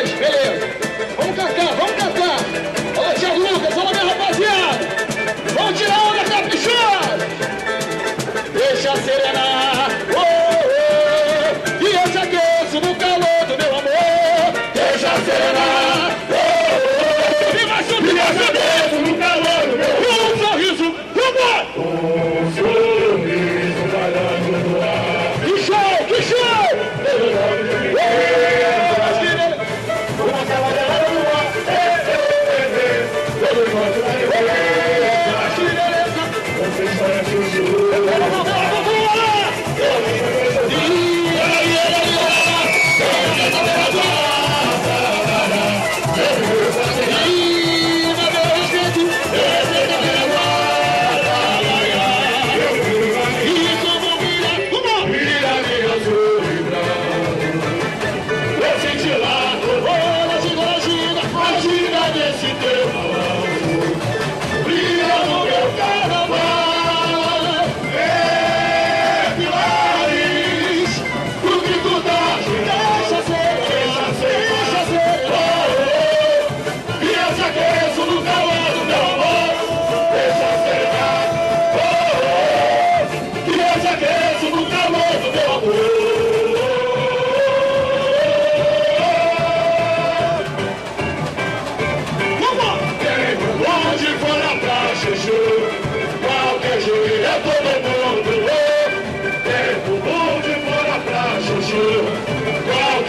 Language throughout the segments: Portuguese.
voz, beleza.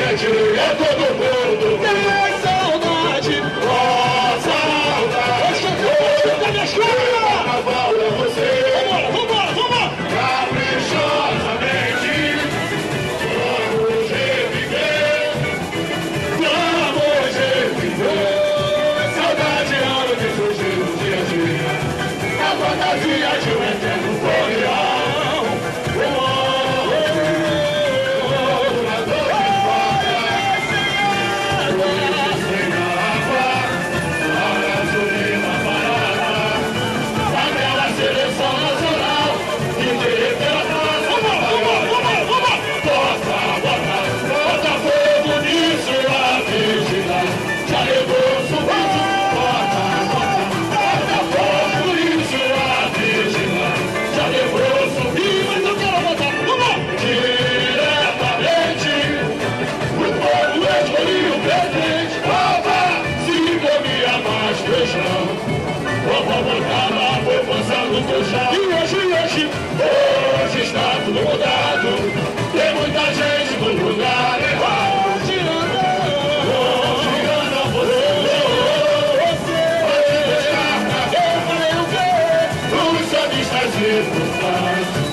Qualquer jeito é todo mundo. teu chão. E hoje, hoje, hoje está tudo mudado. Tem muita gente no lugar errado. Circunstâncias